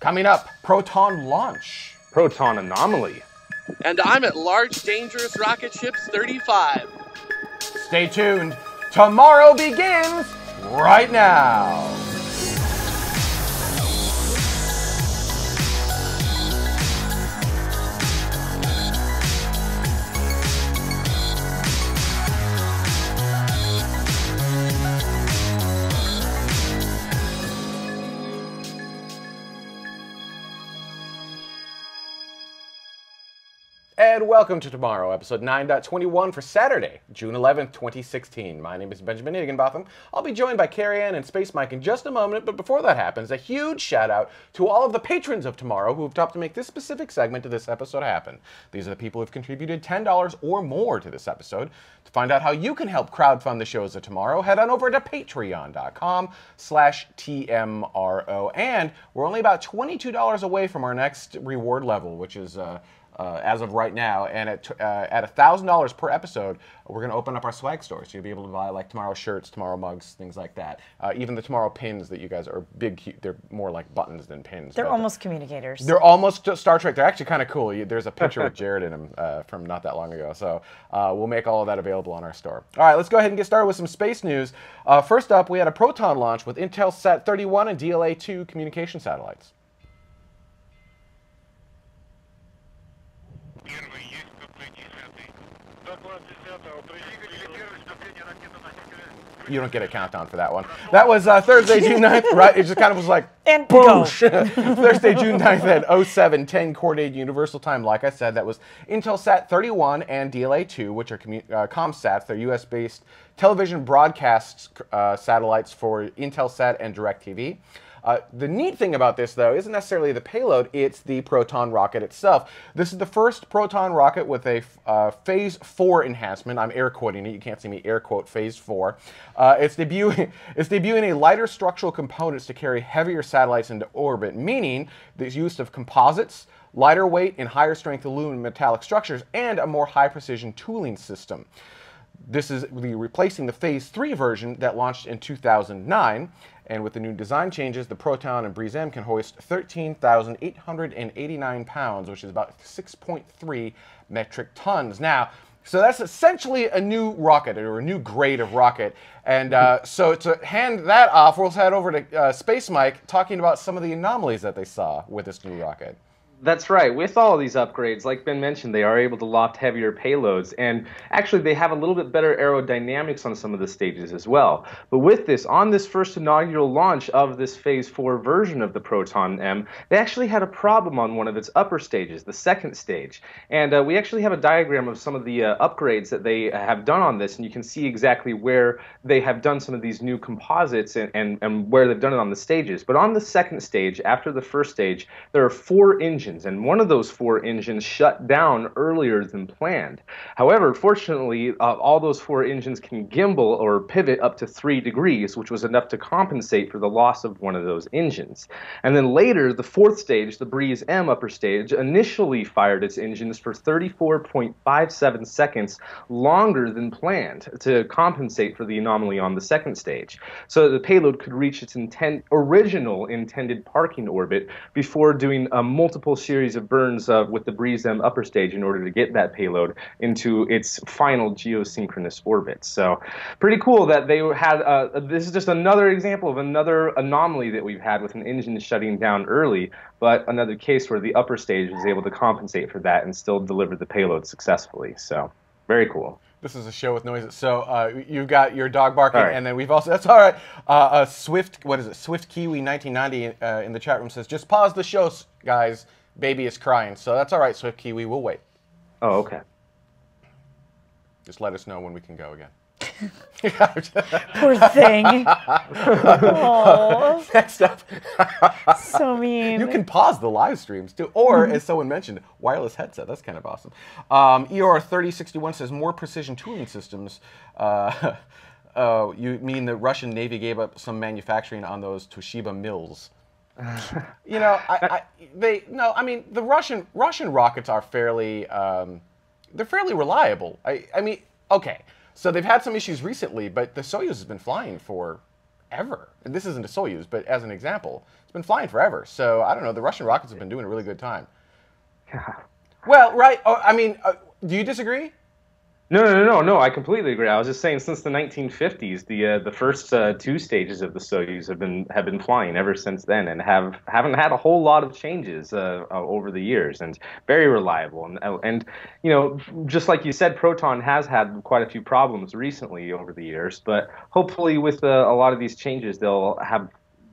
Coming up, Proton launch. Proton anomaly. And I'm at Large Dangerous Rocket Ships 35. Stay tuned. Tomorrow begins right now. Welcome to tomorrow, episode 9.21 for Saturday, June 11th, 2016. My name is Benjamin Higginbotham. I'll be joined by Carrie Ann and Space Mike in just a moment, but before that happens, a huge shout out to all of the patrons of tomorrow who have helped to make this specific segment of this episode happen. These are the people who've contributed $10 or more to this episode. To find out how you can help crowdfund the shows of tomorrow, head on over to patreon.com slash TMRO. And we're only about $22 away from our next reward level, which is... Uh, uh, as of right now. And at uh, at thousand dollars per episode, we're going to open up our swag store, so you'll be able to buy like tomorrow shirts, tomorrow mugs, things like that. Uh, even the tomorrow pins that you guys are big. They're more like buttons than pins. They're almost communicators. They're almost Star Trek. They're actually kind of cool. You- There's a picture with Jared in them uh, from not that long ago. So uh, we'll make all of that available on our store. All right, let's go ahead and get started with some space news. Uh, first up, we had a Proton launch with Intelsat 31 and DLA-2 communication satellites. You don't get a countdown for that one. That was uh, Thursday, June 9th, right? It just kind of was like, And go. Thursday, June 9th at 0710 coordinated Universal Time. Like I said, that was Intelsat 31 and DLA 2, which are uh, ComSats. They're US based television broadcast uh, satellites for Intelsat and DirecTV. Uh, the neat thing about this, though, isn't necessarily the payload, it's the Proton rocket itself. This is the first Proton rocket with a uh, Phase 4 enhancement. I'm air quoting it. You can't see me air quote Phase 4. Uh, it's, debuting, it's debuting a lighter structural components to carry heavier satellites into orbit, meaning the use of composites, lighter weight, and higher strength aluminum metallic structures, and a more high precision tooling system. This is the replacing the Phase 3 version that launched in 2009. And with the new design changes, the Proton and Breeze M can hoist 13,889 pounds, which is about 6.3 metric tons. Now, so that's essentially a new rocket or a new grade of rocket. And uh, so to hand that off, we'll head over to uh, Space Mike talking about some of the anomalies that they saw with this new rocket. That's right. With all these upgrades, like Ben mentioned, they are able to loft heavier payloads, and actually they have a little bit better aerodynamics on some of the stages as well. But with this, on this first inaugural launch of this Phase 4 version of the Proton M, they actually had a problem on one of its upper stages, the second stage. And uh, we actually have a diagram of some of the uh, upgrades that they have done on this, and you can see exactly where they have done some of these new composites and, and, and where they've done it on the stages. But on the second stage, after the first stage, there are four engines, and one of those four engines shut down earlier than planned. However, fortunately, uh, all those four engines can gimbal or pivot up to three degrees, which was enough to compensate for the loss of one of those engines. And then later, the fourth stage, the Breeze M upper stage, initially fired its engines for 34.57 seconds longer than planned to compensate for the anomaly on the second stage, so that the payload could reach its intent, original intended parking orbit before doing a multiple series of burns uh, with the Breeze M upper stage in order to get that payload into its final geosynchronous orbit. So, pretty cool that they had. Uh, this is just another example of another anomaly that we've had with an engine shutting down early, but another case where the upper stage was able to compensate for that and still deliver the payload successfully. So, very cool. This is a show with noises. So uh, you've got your dog barking, right. and then we've also that's all right. Uh, uh, Swift, what is it? Swift Kiwi 1990 uh, in the chat room says, "Just pause the show, guys. Baby is crying." So that's all right, Swift Kiwi. We'll wait. Oh, okay. Just let us know when we can go again. Poor thing. oh, Next up, so mean. you can pause the live streams too, or as someone mentioned, wireless headset. That's kind of awesome. Um, ER 3061 says more precision tooling systems. Uh, uh, you mean the Russian Navy gave up some manufacturing on those Toshiba mills? You know, I, I, they no. I mean, the Russian Russian rockets are fairly um, they're fairly reliable. I, I mean, okay. So they've had some issues recently, but the Soyuz has been flying for ever. And this isn't a Soyuz, but as an example, it's been flying forever. So I don't know. The Russian rockets have been doing a really good time. Well, right. Oh, I mean, uh, do you disagree? No, no, no, no. I completely agree. I was just saying, since the 1950s, the uh, the first uh, two stages of the Soyuz have been have been flying ever since then, and have haven't had a whole lot of changes uh, uh, over the years, and very reliable. And uh, and you know, just like you said, Proton has had quite a few problems recently over the years, but hopefully, with uh, a lot of these changes, they'll have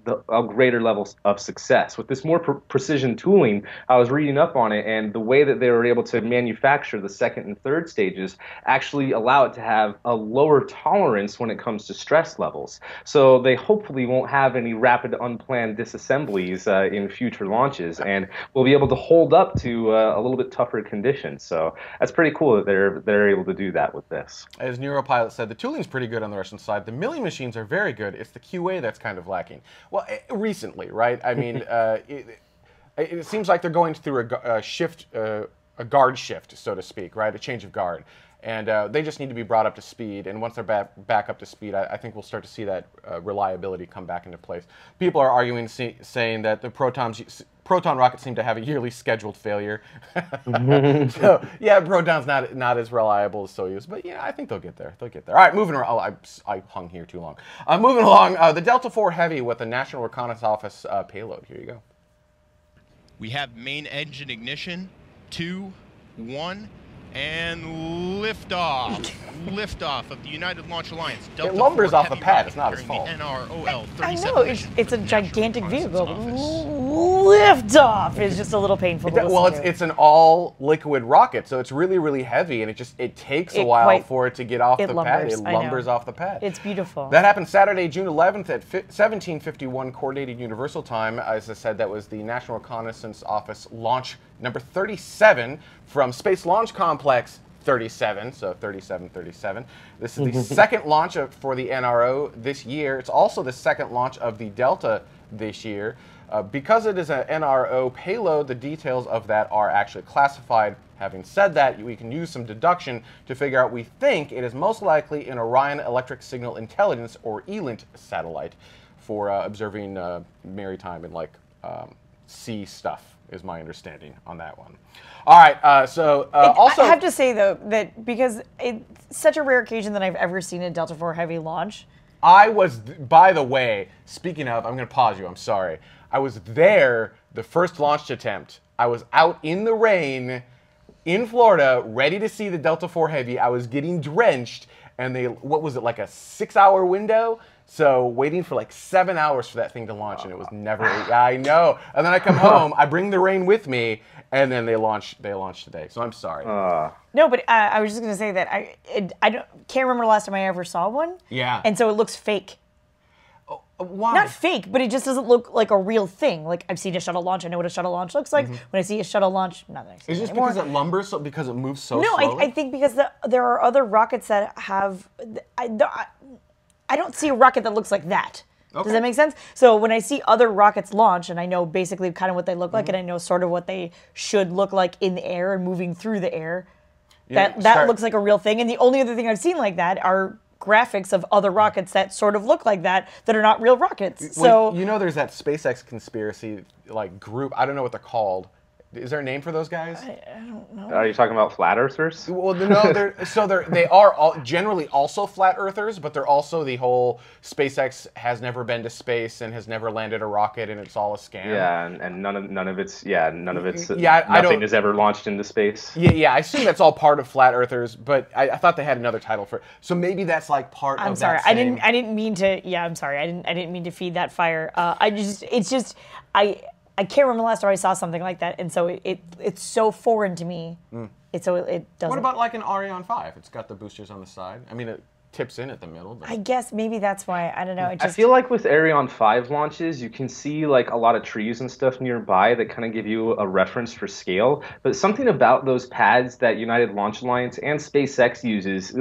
the, a greater level of success. With this more pre- precision tooling, I was reading up on it, and the way that they were able to manufacture the second and third stages actually allow it to have a lower tolerance when it comes to stress levels. So they hopefully won't have any rapid, unplanned disassemblies uh, in future launches, and we'll be able to hold up to uh, a little bit tougher conditions. So that's pretty cool that they're they're able to do that with this. As Neuropilot said, the tooling's pretty good on the Russian side. The milling machines are very good. It's the QA that's kind of lacking. Well, eh, recently, right? I mean, uh, it, it seems like they're going through a, a shift, uh, a guard shift, so to speak, right? A change of guard. And uh, they just need to be brought up to speed. And once they're back, back up to speed, I, I think we'll start to see that uh, reliability come back into place. People are arguing, see, saying that the protons, proton rockets seem to have a yearly scheduled failure. so yeah, proton's not not as reliable as Soyuz, but yeah, I think they'll get there. They'll get there. All right, moving around. Oh, I, I hung here too long. Uh, moving along, uh, the Delta IV Heavy with the National Reconnaissance Office uh, payload. Here you go. We have main engine ignition, two, one, and liftoff. liftoff of the United Launch Alliance. Delta lumbers off the pad, it's not his carrying fault. The NROL I 37 know it's, it's a for the National gigantic vehicle. Reconnaissance Office. Lift off is just a little painful. It to well, it's, to. it's an all liquid rocket, so it's really really heavy, and it just it takes a while quite- for it to get off the lumbers, pad. It lumbers off the pad. It's beautiful. That happened Saturday, June 11th at fi- 1751 Coordinated Universal Time. As I said, that was the National Reconnaissance Office launch number 37 from Space Launch Complex 37, so 37, 37. This is the second launch of, for the NRO this year. It's also the second launch of the Delta this year. Uh, because it is an NRO payload, the details of that are actually classified. Having said that, we can use some deduction to figure out we think it is most likely an Orion Electric Signal Intelligence or ELINT satellite for uh, observing uh, maritime and like um, sea stuff, is my understanding on that one. All right, uh, so uh, It- also. I have to say though that because it's such a rare occasion that I've ever seen a Delta IV Heavy launch. I was, by the way, speaking of, I'm going to pause you. I'm sorry. I was there the first launch attempt. I was out in the rain in Florida, ready to see the Delta IV Heavy. I was getting drenched, and they, what was it, like a six hour window? So waiting for like seven hours for that thing to launch, and it was never. I know. And then I come home, I bring the rain with me, and then they launch. They launch today. So I'm sorry. Uh. No, but uh, I was just gonna say that I it, I don't can't remember the last time I ever saw one. Yeah. And so it looks fake. Oh, uh, why? Not fake, but it just doesn't look like a real thing. Like I've seen a shuttle launch, I know what a shuttle launch looks like. Mm-hmm. When I see a shuttle launch, not that I Is it this anymore. because it lumbers? So, because it moves so No, slowly? I, I think because the, there are other rockets that have. I, the- I, I don't see a rocket that looks like that. Okay. Does that make sense? So when I see other rockets launch, and I know basically kind of what they look like, Mm-hmm. and I know sort of what they should look like in the air and moving through the air, that that start- looks like a real thing. And the only other thing I've seen like that are graphics of other rockets that sort of look like that that are not real rockets. Well, So you know, there's that SpaceX conspiracy like group. I don't know what they're called. Is there a name for those guys? I, I don't know. Are you talking about flat earthers? Well, no, they're so they're they are all generally also flat earthers, but they're also the whole SpaceX has never been to space and has never landed a rocket and it's all a scam. Yeah, and, and none of none of it's yeah none of it's Yeah, I- I nothing don't- is ever launched into space. Yeah, yeah, I assume that's all part of flat earthers, but I, I thought they had another title for it. So maybe that's like part I'm of sorry. that I didn't. I didn't mean to. Yeah, I'm sorry. I didn't. I didn't mean to feed that fire. Uh, I just. It's just. I. I can't remember the last time I saw something like that, and so it. it it's so foreign to me. It's so it doesn't. Hmm. What about like an Ariane 5? It's got the boosters on the side. I mean, it tips in at the middle. But... I guess maybe that's why. I don't know. It I feel like with Ariane 5 launches, you can see like a lot of trees and stuff nearby that kind of give you a reference for scale. But something about those pads that United Launch Alliance and SpaceX uses,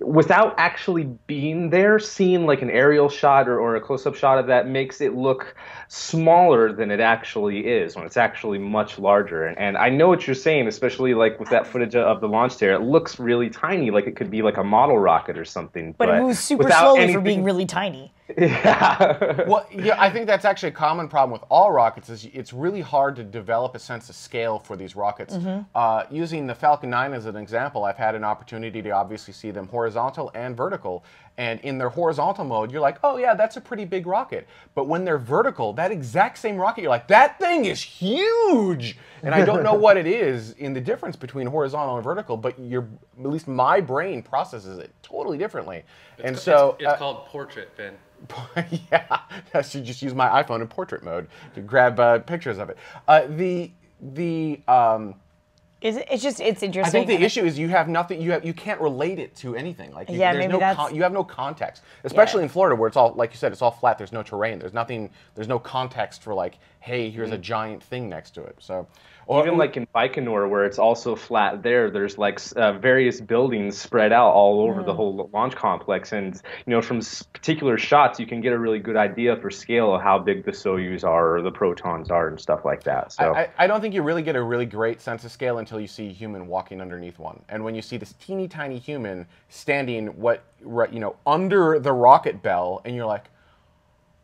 without actually being there, seeing like an aerial shot or, or a close up shot of that makes it look smaller than it actually is when it's actually much larger. And, and I know what you're saying, especially like with that footage of the launch there. It looks really tiny, like it could be like a model rocket or something. but it moves super slowly for being really tiny. yeah. Well, yeah, I think that's actually a common problem with all rockets. Is it's really hard to develop a sense of scale for these rockets. Mm-hmm. Uh, using the Falcon 9 as an example, I've had an opportunity to obviously see them horizontal and vertical. And in their horizontal mode, you're like, oh yeah, that's a pretty big rocket. But when they're vertical, that exact same rocket, you're like, that thing is huge. And I don't know what it is in the difference between horizontal and vertical, but your at least my brain processes it totally differently. and It's- so it's, uh, called portrait, Ben. yeah, I should just use my iPhone in portrait mode to grab uh, pictures of it. Uh, the the um, Is it, it's just it's interesting. I think the and issue is you have nothing. You have you can't relate it to anything. Like you, Yeah, there's maybe no that's- you have no context, especially Yeah. in Florida where it's all like you said, it's all flat. There's no terrain. There's nothing. There's no context for like, hey, here's a giant thing next to it. So, or, Even like in Baikonur, where it's also flat there, there's like uh, various buildings spread out all over the whole launch complex, and you know from particular shots you can get a really good idea for scale of how big the Soyuz are or the Protons are and stuff like that. So I, I don't think you really get a really great sense of scale until you see a human walking underneath one. And when you see this teeny tiny human standing what right, you know under the rocket bell, and you're like,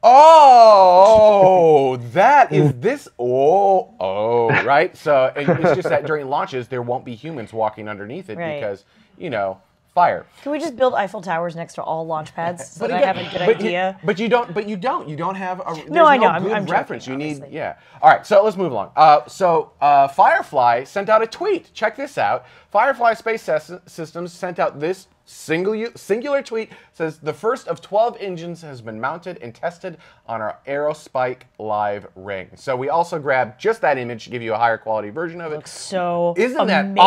oh, that is this. Oh, oh, right. So it's just that during launches there won't be humans walking underneath it Right. because you know fire. Can we just build Eiffel Towers next to all launch pads so that I have a good but you- idea? but you don't. But you don't. You don't have a. No, I know, I'm- I'm joking, reference. you need. obviously. Yeah. All right. So let's move along. Uh, so uh, Firefly sent out a tweet. Check this out. Firefly Space Systems sent out this single singular tweet. Says the first of 12 engines has been mounted and tested on our Aerospike Live ring. So we also grabbed just that image to give you a higher quality version of it. so Isn't that amazing.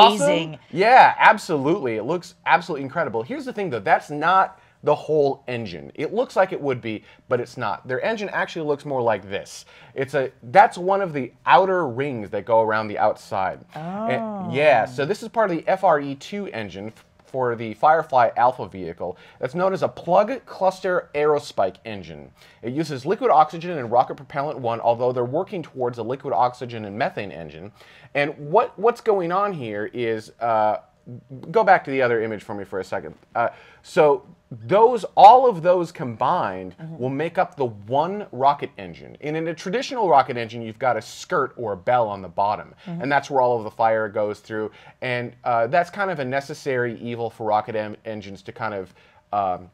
awesome? Yeah, absolutely. It looks absolutely incredible. Here's the thing though, that's not the whole engine. It looks like it would be, but it's not. Their engine actually looks more like this. It's a that's one of the outer rings that go around the outside. Oh. yeah, so oh. this is part of the FRE2 engine for the Firefly Alpha vehicle that's known as a plug cluster aerospike engine. It uses liquid oxygen and rocket propellant one, although they're working towards a liquid oxygen and methane engine. And what, what's going on here is uh, go back to the other image for me for a second. Uh, so those, all of those combined will make up the one rocket engine. And in a traditional rocket engine, you've got a skirt or a bell on the bottom, and that's where all of the fire goes through. And uh, that's kind of a necessary evil for rocket em- engines to kind of um,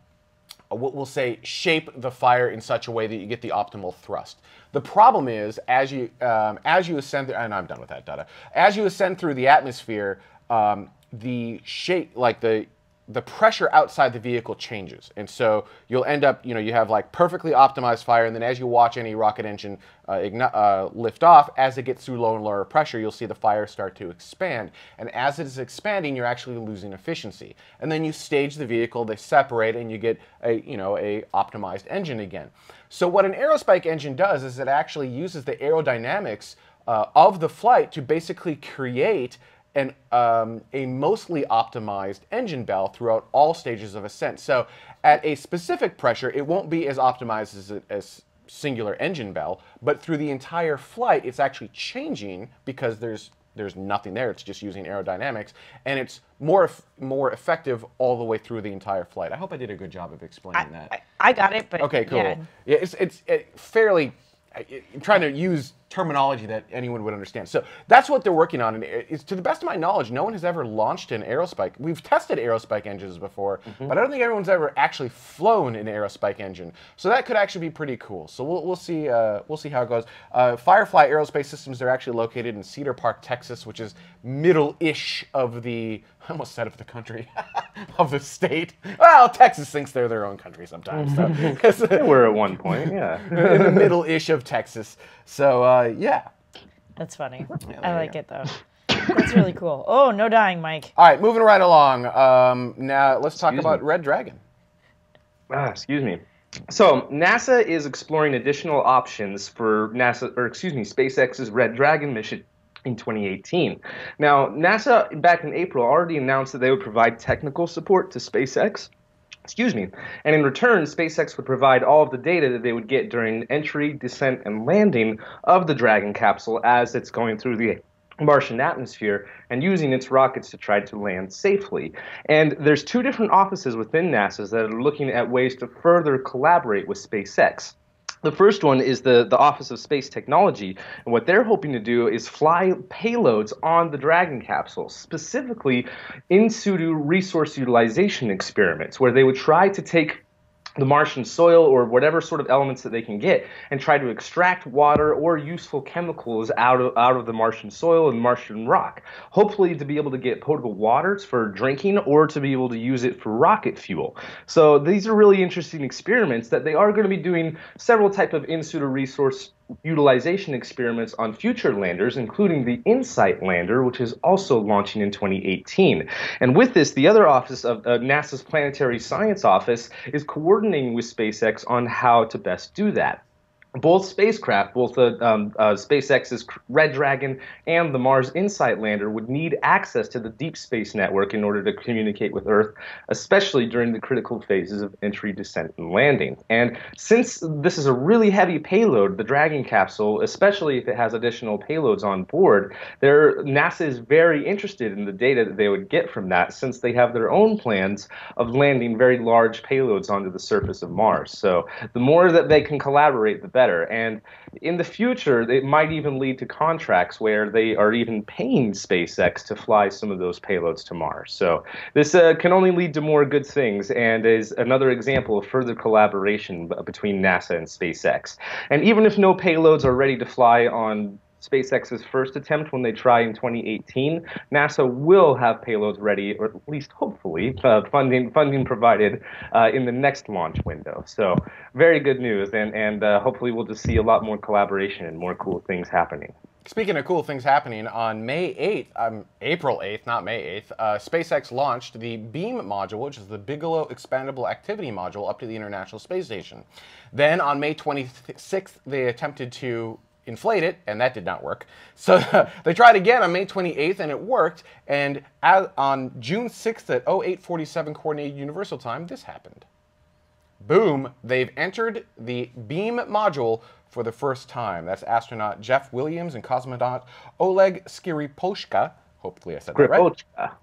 we'll we'll say shape the fire in such a way that you get the optimal thrust. The problem is as you um, as you ascend, and I'm done with that data. As you ascend through the atmosphere, um, the shape, like the the pressure outside the vehicle changes, and so you'll end up, you know, you have like perfectly optimized fire, and then as you watch any rocket engine uh, uh, lift off, as it gets through lower and lower pressure, you'll see the fire start to expand, and as it is expanding, you're actually losing efficiency, and then you stage the vehicle, they separate, and you get a, you know, a optimized engine again. So what an aerospike engine does is it actually uses the aerodynamics uh, of the flight to basically create an, um, a mostly optimized engine bell throughout all stages of ascent. So at a specific pressure, it won't be as optimized as a as singular engine bell, but through the entire flight, it's actually changing because there's there's nothing there. It's just using aerodynamics, and it's more more effective all the way through the entire flight. I hope I did a good job of explaining that. I, I got it, but Okay, cool. yeah. Yeah, it's it's it, fairly. I'm trying to use terminology that anyone would understand. So that's what they're working on. And it's, to the best of my knowledge, no one has ever launched an aerospike. We've tested aerospike engines before, Mm-hmm. but I don't think everyone's ever actually flown an aerospike engine. So that could actually be pretty cool. So we'll, we'll see uh, we'll see how it goes. Uh, Firefly Aerospace Systems they're actually located in Cedar Park, Texas, which is middle-ish of the I almost said of the country of the state. Well, Texas thinks they're their own country sometimes. So, they were at one point, yeah. in the middle-ish of Texas. So uh, yeah. That's funny. there I like go. it though. That's really cool. Oh, no dying, Mike. All right, moving right along. Um, now let's talk Excuse about me. Red Dragon. Ah, excuse me. So NASA is exploring additional options for NASA, or excuse me, SpaceX's Red Dragon mission in 2018. Now, NASA back in April already announced that they would provide technical support to SpaceX. Excuse me. And in return, SpaceX would provide all of the data that they would get during entry, descent, and landing of the Dragon capsule as it's going through the Martian atmosphere and using its rockets to try to land safely. And there's two different offices within NASA that are looking at ways to further collaborate with SpaceX. The first one is the, the Office of Space Technology, and what they're hoping to do is fly payloads on the Dragon capsule, specifically in situ resource utilization experiments, where they would try to take the Martian soil or whatever sort of elements that they can get and try to extract water or useful chemicals out of, out of the Martian soil and Martian rock. Hopefully, to be able to get potable waters for drinking or to be able to use it for rocket fuel. So, these are really interesting experiments that they are going to be doing several type of in situ resource utilization experiments on future landers, including the InSight lander, which is also launching in 2018. And with this, the other office of uh, NASA's Planetary Science Office is coordinating with SpaceX on how to best do that both spacecraft, both the um, uh, SpaceX's Red Dragon and the Mars InSight lander, would need access to the deep space network in order to communicate with Earth, especially during the critical phases of entry, descent, and landing. And since this is a really heavy payload, the Dragon capsule, especially if it has additional payloads on board, NASA is very interested in the data that they would get from that, since they have their own plans of landing very large payloads onto the surface of Mars. So the more that they can collaborate, the better better. And in the future, it might even lead to contracts where they are even paying SpaceX to fly some of those payloads to Mars. So this uh, can only lead to more good things and is another example of further collaboration between NASA and SpaceX. And even if no payloads are ready to fly on SpaceX's first attempt when they try in 2018, NASA will have payloads ready, or at least hopefully, uh, funding funding provided uh, in the next launch window. So very good news, and and uh, hopefully we'll just see a lot more collaboration and more cool things happening. Speaking of cool things happening, on May 8th, um, April 8th, not May 8th, uh, SpaceX launched the BEAM module, which is the Bigelow Expandable Activity Module, up to the International Space Station. Then on May 26th, they attempted to inflate it, and that did not work. So they tried again on May 28th, and it worked. And on June 6th at 0847 Coordinated Universal Time, this happened. Boom, they've entered the BEAM module for the first time. That's astronaut Jeff Williams and cosmonaut Oleg Skripochka Hopefully I said that right.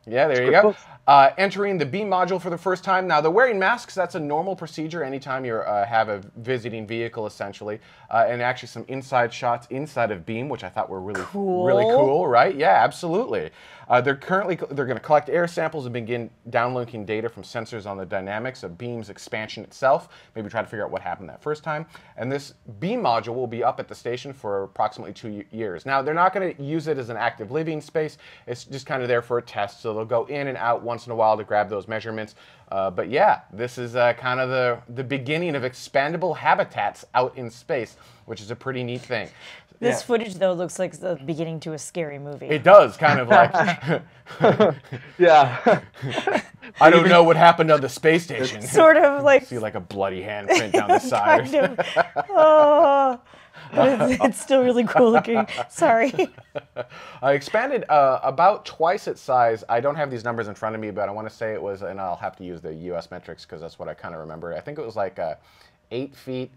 Yeah, there you go. Uh, entering the BEAM module for the first time. Now, they're wearing masks. That's a normal procedure anytime you uh, have a visiting vehicle, essentially. Uh, and actually some inside shots inside of BEAM, which I thought were really cool. really cool, right? Yeah, absolutely. Uh, they're currently they're going to collect air samples and begin downlinking data from sensors on the dynamics of Beam's expansion itself. Maybe try to figure out what happened that first time. And this Beam module will be up at the station for approximately two years. Now they're not going to use it as an active living space. It's just kind of there for a test. So they'll go in and out once in a while to grab those measurements. Uh, but yeah, this is uh, kind of the, the beginning of expandable habitats out in space, which is a pretty neat thing. This yeah. footage, though, looks like the beginning to a scary movie. It does, kind of like. yeah. I don't know what happened on the space station. Sort of like. See like a bloody handprint down the side. Kind of. Oh. But it's, it's, still really cool looking. Sorry. I expanded uh, about twice its size. I don't have these numbers in front of me, but I want to say it was, and I'll have to use the U.S. metrics because that's what I kind of remember. I think it was like uh, eight feet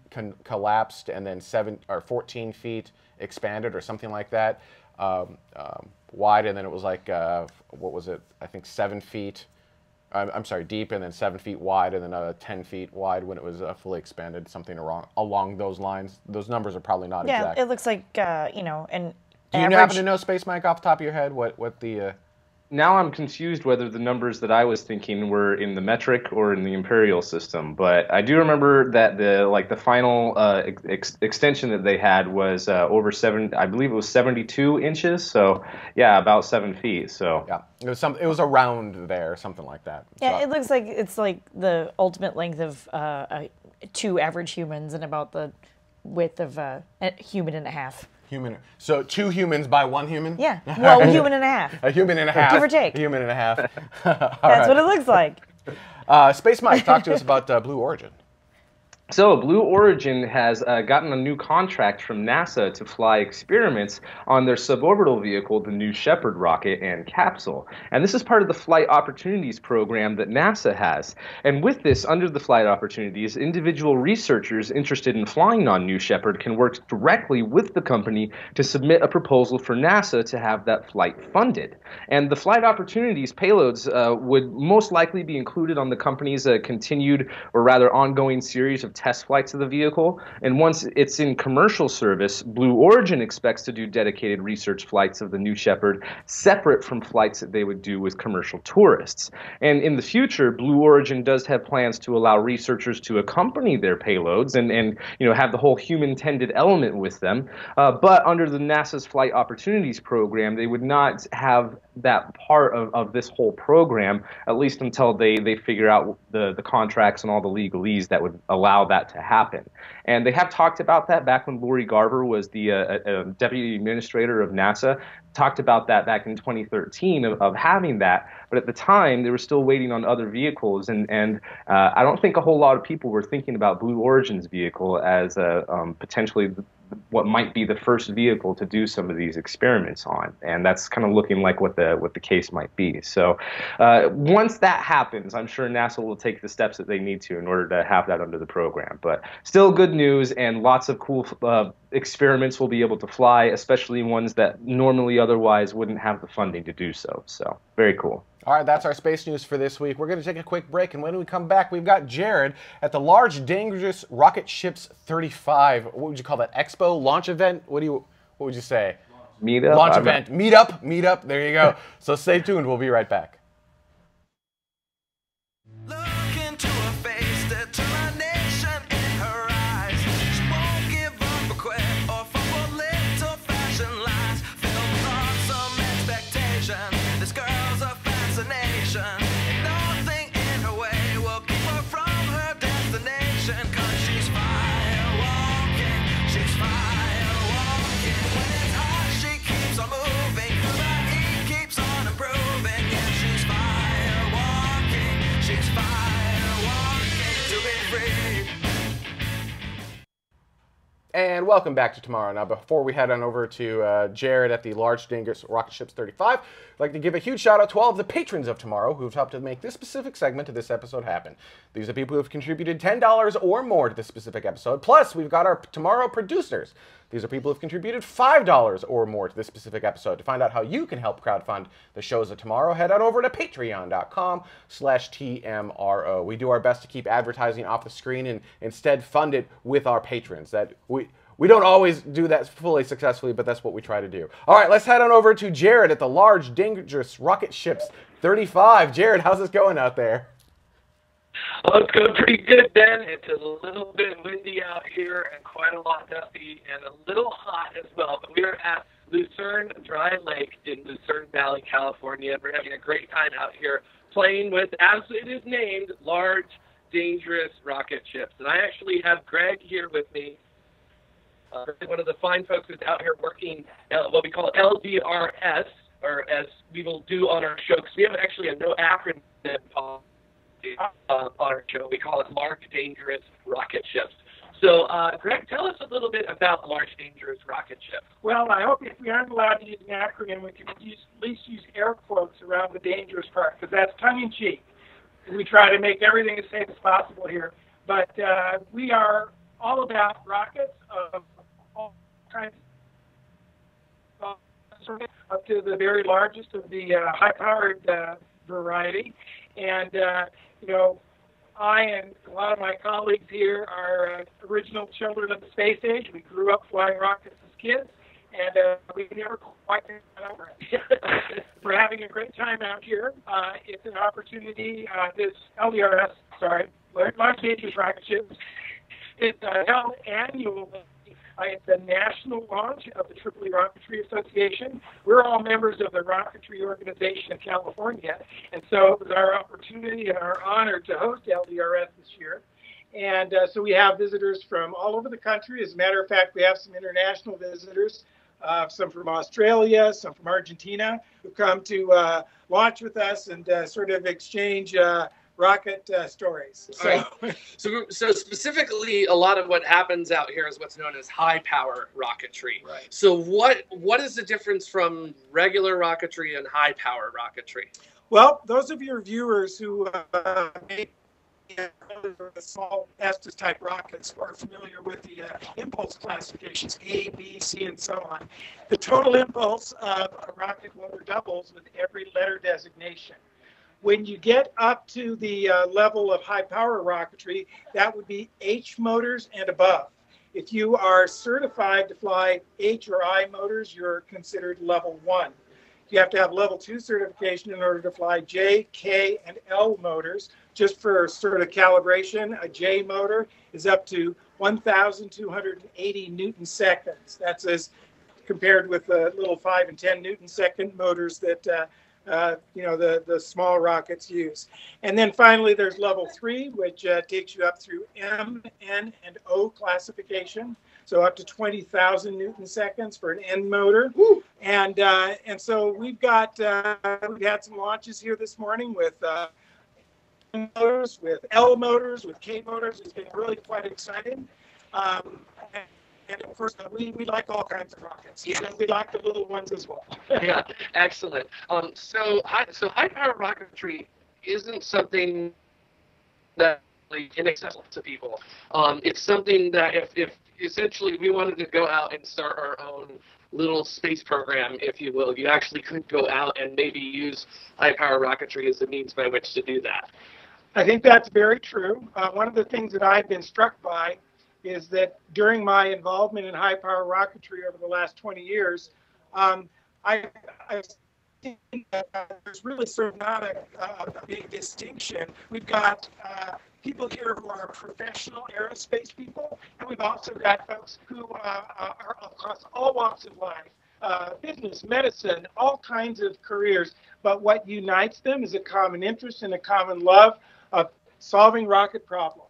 collapsed, and then seven or 14 feet expanded, or something like that, um, um, wide, and then it was like uh, what was it? I think seven feet I'm sorry, deep and then seven feet wide and then uh, 10 feet wide when it was uh, fully expanded, something along, along those lines. Those numbers are probably not yeah, exact. it looks like, uh, you know, an Do you average... happen to know, Space Mike, off the top of your head, what, what the uh, now I'm confused whether the numbers that I was thinking were in the metric or in the imperial system. But I do remember that the like the final uh, ex- extension that they had was uh, over seven. I believe it was 72 inches. So yeah, about seven feet. So yeah, it was some. It was around there, something like that. Yeah, so, it looks like it's like the ultimate length of uh, two average humans and about the width of uh, a human and a half. Human. So two humans by one human? Yeah. Well, a human and a half. a human and a half. Give or take. A human and a half. That's right. what it looks like. Uh, Space Mike, talk to us about uh, Blue Origin. So, Blue Origin has uh, gotten a new contract from NASA to fly experiments on their suborbital vehicle, the New Shepard rocket and capsule. And this is part of the Flight Opportunities program that NASA has. And with this, under the Flight Opportunities, individual researchers interested in flying on New Shepard can work directly with the company to submit a proposal for NASA to have that flight funded. And the Flight Opportunities payloads uh, would most likely be included on the company's uh, continued, or rather ongoing series of test flights of the vehicle. And once it's in commercial service, Blue Origin expects to do dedicated research flights of the New Shepard separate from flights that they would do with commercial tourists. And in the future, Blue Origin does have plans to allow researchers to accompany their payloads and, and you know have the whole human-tended element with them. Uh, but under the NASA's Flight Opportunities Program, they would not have that part of, of this whole program, at least until they, they figure out the, the contracts and all the legalese that would allow that to happen. And they have talked about that back when Lori Garver was the uh, uh, deputy administrator of NASA, talked about that back in 2013 of, of having that. But at the time, they were still waiting on other vehicles. And, and uh, I don't think a whole lot of people were thinking about Blue Origin's vehicle as uh, um, potentially what might be the first vehicle to do some of these experiments on, and that's kind of looking like what the what the case might be. So, uh, once that happens, I'm sure NASA will take the steps that they need to in order to have that under the program. But still, good news, and lots of cool uh, experiments will be able to fly, especially ones that normally otherwise wouldn't have the funding to do so. So, very cool. All right, that's our space news for this week. We're going to take a quick break, and when we come back, we've got Jared at the Large Dangerous Rocket Ships 35. What would you call that? Expo launch event? What do you? What would you say? Meetup. Launch event. Meetup. Meetup. There you go. so stay tuned. We'll be right back. And welcome back to Tomorrow. Now, before we head on over to uh, Jared at the Large Dangerous Rocket Ships 35, I'd like to give a huge shout out to all of the patrons of Tomorrow who've helped to make this specific segment of this episode happen. These are people who have contributed $10 or more to this specific episode. Plus, we've got our Tomorrow producers. These are people who've contributed $5 or more to this specific episode. To find out how you can help crowdfund the shows of tomorrow, head on over to patreon.com slash TMRO. We do our best to keep advertising off the screen and instead fund it with our patrons. That we we don't always do that fully successfully, but that's what we try to do. All right, let's head on over to Jared at the Large Dangerous Rocket Ships 35. Jared, how's this going out there? Oh, it's going pretty good, Ben. It's a little bit windy out here and quite a lot dusty and a little hot as well. But we're at Lucerne Dry Lake in Lucerne Valley, California. We're having a great time out here playing with, as it is named, large, dangerous rocket ships. And I actually have Greg here with me. Uh, one of the fine folks who's out here working uh, what we call LDRS, or as we will do on our show, because we have actually a no acronym policy uh, on our show. We call it Large Dangerous Rocket Ships. So, uh, Greg, tell us a little bit about Large Dangerous Rocket Ships. Well, I hope if we aren't allowed to use an acronym, we can use, at least use air quotes around the dangerous part, because that's tongue in cheek. We try to make everything as safe as possible here. But uh, we are all about rockets of all kinds, up to the very largest of the uh, high-powered uh, variety. And, uh, you know, I and a lot of my colleagues here are uh, original children of the space age. We grew up flying rockets as kids, and uh, we never quite got over it. We're having a great time out here. Uh, it's an opportunity. Uh, this LDRS, sorry, Large Dangerous Rocket Ships, is uh, held annually. Uh, it's the national launch of the Tripoli Rocketry Association. We're all members of the Rocketry Organization of California, and so it was our opportunity and our honor to host LDRS this year. And uh, so we have visitors from all over the country. As a matter of fact, we have some international visitors, uh, some from Australia, some from Argentina, who come to uh, launch with us and uh, sort of exchange uh, rocket uh, stories. So, Right. So, so specifically, a lot of what happens out here is what's known as high power rocketry. Right. So, what what is the difference from regular rocketry and high power rocketry? well, those of your viewers who uh, may the small Estes type rockets are familiar with the uh, impulse classifications A, B, C, and so on. The total impulse of a rocket motor doubles with every letter designation. When you get up to the uh, level of high power rocketry, that would be H motors and above. If you are certified to fly H or I motors, you're considered level one. You have to have level two certification in order to fly J, K, and L motors. Just for sort of calibration, a J motor is up to 1,280 newton seconds. That's as compared with the little 5 and 10 newton second motors that uh, uh, you know the the small rockets use. And then finally, there's level three, which uh, takes you up through M, N, and O classification. So up to 20,000 newton seconds for an N motor. And uh, and so we've got uh, we've had some launches here this morning with. Uh, motors with L motors with K motors it's been really quite exciting um, and, and of course we, we like all kinds of rockets Yeah. we like the little ones as well yeah, excellent. Um, so high so high power rocketry isn't something that like, inaccessible to people. Um, it's something that if, if essentially we wanted to go out and start our own little space program, if you will, you actually could go out and maybe use high power rocketry as a means by which to do that. I think that's very true. Uh, one of the things that I've been struck by is that during my involvement in high power rocketry over the last 20 years, um, I, I've seen that uh, there's really sort of not a, a big distinction. We've got uh, people here who are professional aerospace people, and we've also got folks who uh, are across all walks of life. Uh, business, medicine, all kinds of careers. But what unites them is a common interest and a common love of solving rocket problems.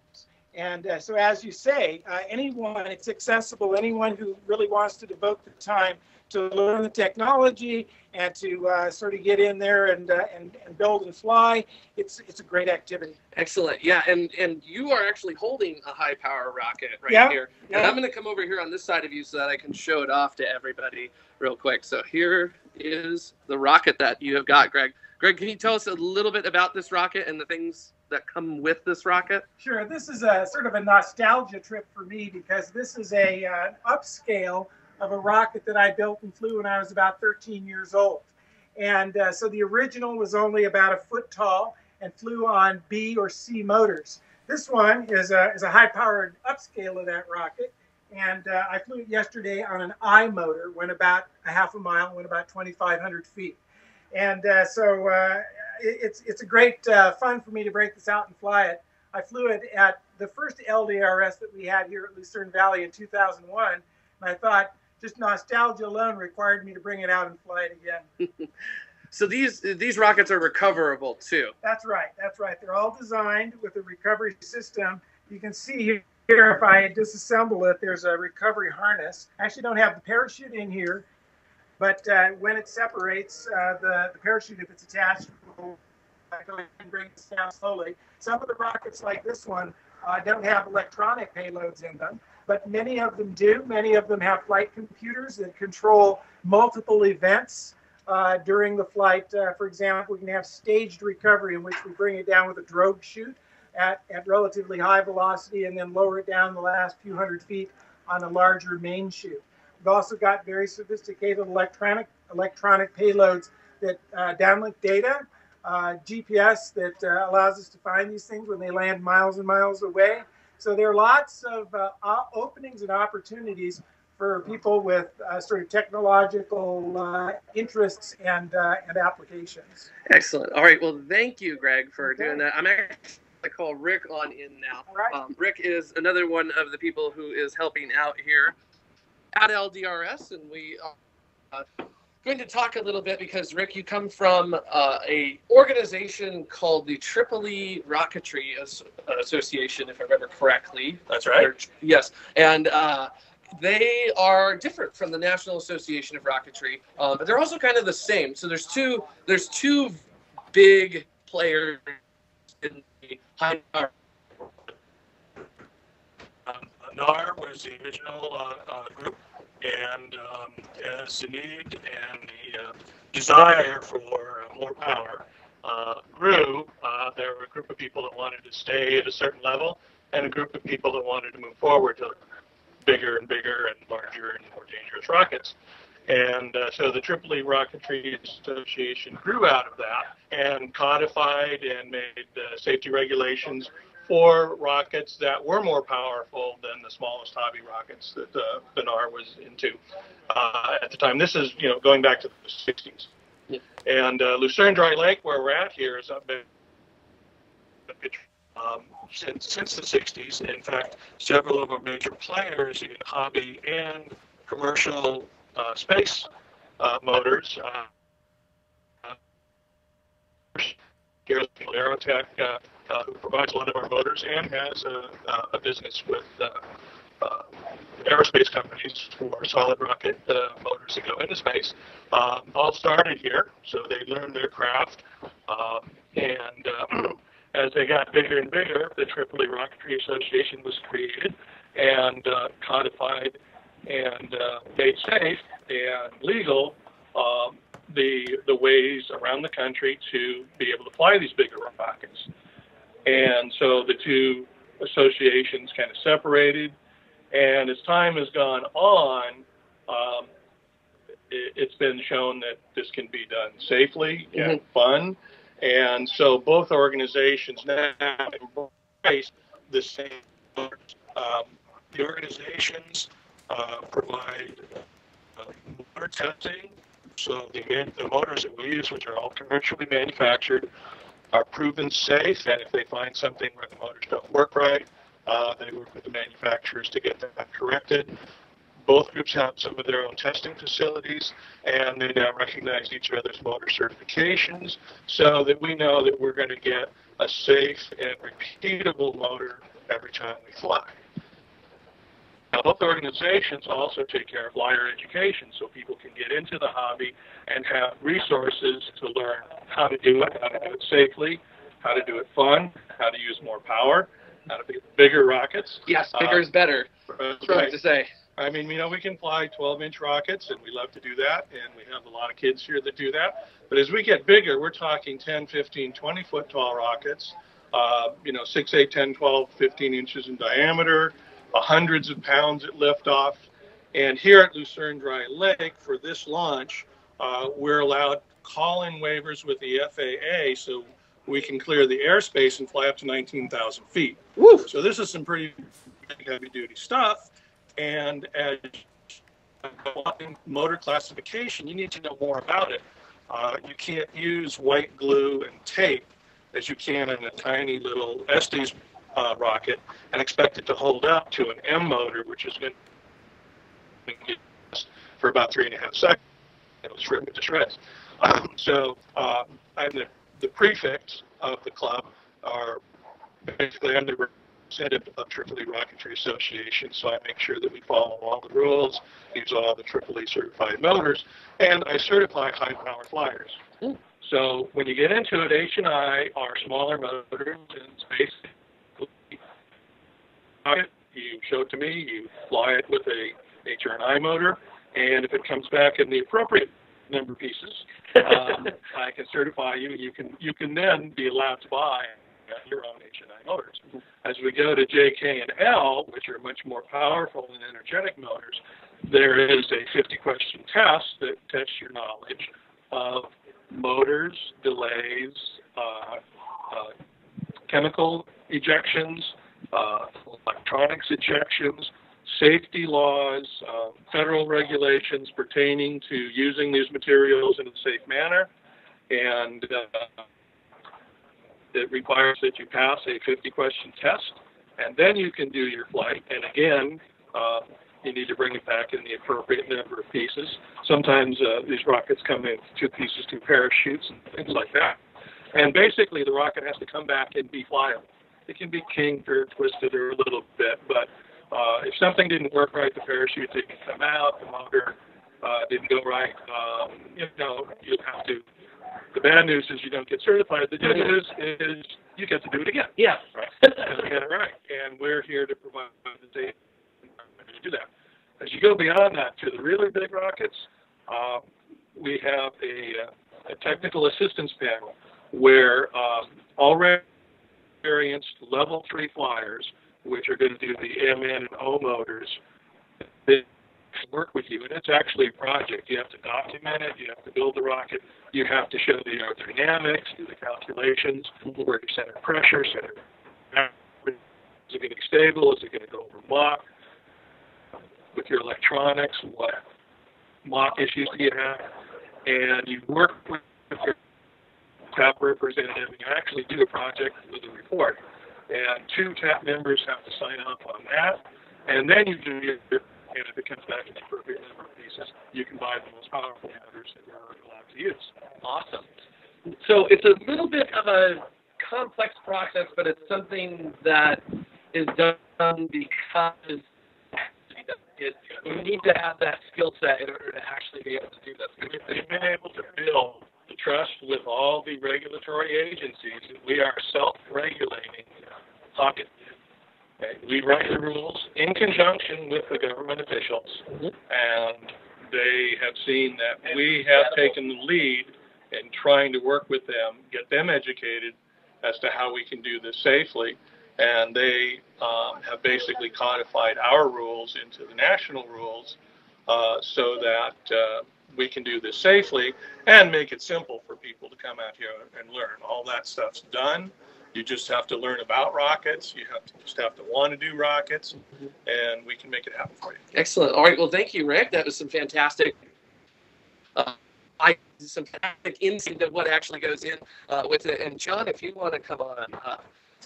And uh, so, as you say, uh, anyone, it's accessible. Anyone who really wants to devote the time to learn the technology and to uh, sort of get in there and, uh, and and build and fly, it's it's a great activity. Excellent. Yeah, and and you are actually holding a high power rocket right Yeah, here. And. I'm going to come over here on this side of you so that I can show it off to everybody real quick. So here is the rocket that you have got, Greg. Greg, can you tell us a little bit about this rocket and the things that come with this rocket? Sure. This is a sort of a nostalgia trip for me because this is a uh, upscale of a rocket that I built and flew when I was about 13 years old. And uh, so the original was only about a foot tall and flew on B or C motors. This one is a, is a high powered upscale of that rocket. And uh, I flew it yesterday on an I motor, went about a half a mile, went about 2,500 feet. And uh, so uh, it's, it's a great uh, fun for me to break this out and fly it. I flew it at the first LDRS that we had here at Lucerne Valley in 2001. And I thought just nostalgia alone required me to bring it out and fly it again. So these these rockets are recoverable too. That's right. That's right. They're all designed with a recovery system. You can see here if I disassemble it, there's a recovery harness. I actually don't have the parachute in here, but uh, when it separates, uh, the, the parachute, if it's attached, bring it down slowly. Some of the rockets, like this one, uh, don't have electronic payloads in them, but many of them do. Many of them have flight computers that control multiple events uh, during the flight. Uh, for example, we can have staged recovery in which we bring it down with a drogue chute at, at relatively high velocity and then lower it down the last few hundred feet on a larger main chute. We've also got very sophisticated electronic electronic payloads that uh, downlink data, uh, GPS that uh, allows us to find these things when they land miles and miles away. So there are lots of uh, openings and opportunities for people with uh, sort of technological uh, interests and uh, and applications. Excellent. All right. Well, thank you, Greg, for Okay. doing that. I'm actually going to call Rick on in now. All right. Um, Rick is another one of the people who is helping out here at LDRS, and we uh, going to talk a little bit because Rick, you come from uh, a organization called the Tripoli Rocketry As- Association, if I remember correctly. That's right. They're- Yes, and uh, they are different from the National Association of Rocketry, um, but they're also kind of the same. So there's two there's two big players in Hi, NAR. Um, NAR was the original uh, uh, group, and um, as the need and the uh, desire for uh, more power uh, grew, uh, there were a group of people that wanted to stay at a certain level, and a group of people that wanted to move forward to bigger and bigger and larger and more dangerous rockets. And uh, so the Tripoli Rocketry Association grew out of that and codified and made uh, safety regulations for rockets that were more powerful than the smallest hobby rockets that uh, Benar was into uh, at the time. This is, you know, going back to the 60s. And uh, Lucerne Dry Lake, where we're at here, has been um, since since the 60s. In fact, several of our major players in hobby and commercial uh, space uh, motors. Uh, uh, here's Aerotech, uh, who provides a lot of our motors and has a, a business with uh, uh, aerospace companies for solid rocket uh, motors that go into space. Um, all started here, so they learned their craft. Um, and as they got bigger and bigger, the Tripoli Rocketry Association was created and codified and made safe and legal um, the the ways around the country to be able to fly these bigger rockets. And so the two associations kind of separated. And as time has gone on, um, it, it's been shown that this can be done safely and fun. And so both organizations now embrace the same. Um, the organizations uh, provide uh, motor testing. So the, the motors that we use, which are all commercially manufactured, are proven safe. And if they find something where the motors don't work right, uh, they work with the manufacturers to get that corrected. Both groups have some of their own testing facilities, and they now recognize each other's motor certifications so that we know that we're going to get a safe and repeatable motor every time we fly. Both organizations also take care of flyer education so people can get into the hobby and have resources to learn how to do it, how to do it safely, how to do it fun, how to use more power, how to be bigger rockets. Yes, bigger is better. That's That's what I right. to say. I mean, you know, we can fly 12 inch rockets and we love to do that. And we have a lot of kids here that do that. But as we get bigger, we're talking 10, 15, 20 foot tall rockets, uh, you know, 6, 8, 10, 12, 15 inches in diameter, uh, hundreds of pounds at liftoff. And here at Lucerne Dry Lake for this launch, uh, we're allowed call-in waivers with the FAA so we can clear the airspace and fly up to 19,000 feet. So this is some pretty heavy-duty stuff. And as motor classification, you need to know more about it. Uh, you can't use white glue and tape as you can in a tiny little Estes uh, rocket and expect it to hold up to an M motor, which is going to for about three and a half seconds. It'll rip it to shreds. Um, so uh, I'm the, the prefect of the club, are basically I'm the representative of Tripoli Rocketry Association, so I make sure that we follow all the rules, use all the Tripoli certified motors, and I certify high power flyers. So when you get into it, H and I are smaller motors and space. You show it to me, you fly it with a HRNI motor, and if it comes back in the appropriate number of pieces, um, I can certify you. You can you can then be allowed to buy your own HNI motors. As we go to J, K, and L, which are much more powerful and energetic motors, there is a 50 question test that tests your knowledge of motors, delays, uh, uh, chemical ejections, uh, electronics ejections, safety laws, uh, federal regulations pertaining to using these materials in a safe manner, and uh, it requires that you pass a 50 question test, and then you can do your flight. And again, uh, you need to bring it back in the appropriate number of pieces. Sometimes uh, these rockets come in two pieces, two parachutes, and things like that. And basically, the rocket has to come back and be flyable. It can be kinked or twisted or a little bit, but uh, if something didn't work right, the parachute didn't come out, the motor uh, didn't go right, um, you know, you'd have to. The bad news is you don't get certified. The good news is you get to do it again. Yeah. Right. Get it right. And we're here to provide the data to do that. As you go beyond that to the really big rockets, uh, we have a, uh, a technical assistance panel where um, already experienced level three flyers, which are going to do the MN and O motors, they work with you. And it's actually a project. You have to document it. You have to build the rocket. You have to show the aerodynamics, do the calculations, where your center pressure, center is it going to be stable? Is it going to go over Mach? With your electronics, what Mach issues do you have? And you work with your TAP representative, and you actually do a project with a report. And two TAP members have to sign off on that. And then you do your, and if it comes back in the appropriate number of pieces, you can buy the most powerful motors that you're allowed to use. Awesome. So it's a little bit of a complex process, but it's something that is done because it, you need to have that skill set in order to actually be able to do this. We've been able to build trust with all the regulatory agencies. We are self-regulating pocket. Okay? We write the rules in conjunction with the government officials, and they have seen that we have taken the lead in trying to work with them, get them educated as to how we can do this safely. And they um, have basically codified our rules into the national rules uh, so that uh, we can do this safely and make it simple for people to come out here and learn. All that stuff's done. You just have to learn about rockets. You have to just have to want to do rockets, and we can make it happen for you. Excellent. All right. Well, thank you, Rick. That was some fantastic. Uh, some fantastic insight into what actually goes in uh, with it. And John, if you want to come on, uh,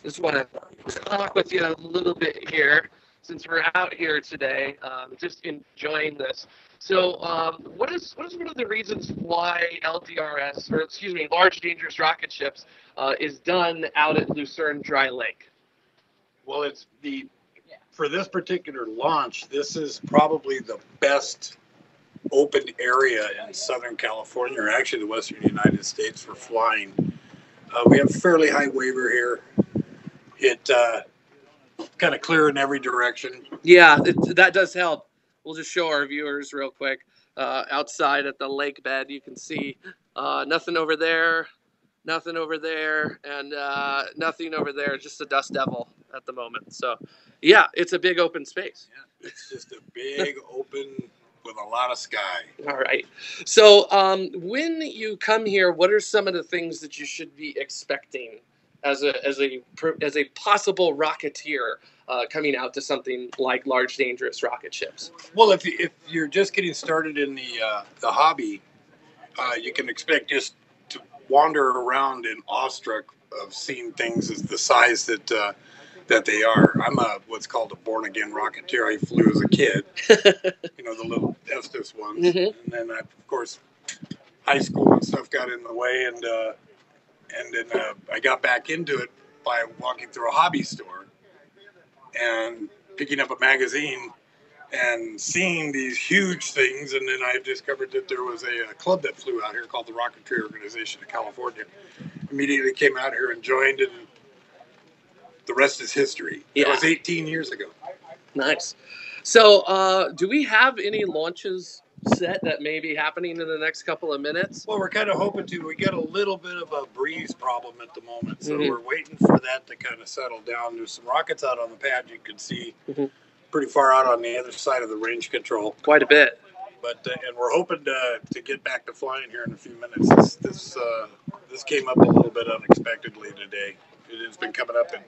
just want to talk with you a little bit here since we're out here today, um, just enjoying this. So, um, what is what is one of the reasons why LDRS, or excuse me, Large Dangerous Rocket Ships, uh, is done out at Lucerne Dry Lake? Well, it's the for this particular launch. This is probably the best open area in Southern California, or actually the Western United States, for flying. Uh, we have fairly high waiver here. It uh, kind of clear in every direction. Yeah, it, that does help. We'll just show our viewers real quick. Uh, outside at the lake bed, you can see uh, nothing over there, nothing over there, and uh, nothing over there. Just a dust devil at the moment. So, yeah, it's a big open space. Yeah, it's just a big open with a lot of sky. All right. So, um, when you come here, what are some of the things that you should be expecting as a as a as a possible rocketeer uh, coming out to something like large dangerous rocket ships? Well, if if you're just getting started in the uh, the hobby, uh, you can expect just to wander around in awestruck of seeing things as the size that uh, that they are. I'm a what's called a born again rocketeer. I flew as a kid, you know, the little Estes ones, Mhm. and then I, of course high school and stuff got in the way, and uh, and then uh, I got back into it by walking through a hobby store and picking up a magazine and seeing these huge things. And then I discovered that there was a, uh club that flew out here called the Rocketry Organization of California. Immediately came out here and joined, and the rest is history. It Yeah. was 18 years ago. Nice. So, uh, do we have any launches set that may be happening in the next couple of minutes? Well, we're kind of hoping to. We got a little bit of a breeze problem at the moment, so Mhm. we're waiting for that to kind of settle down. There's some rockets out on the pad you can see Mhm. pretty far out on the other side of the range control. Quite a bit. But uh, and we're hoping to, to get back to flying here in a few minutes. This this, uh, this came up a little bit unexpectedly today. It has been coming up in,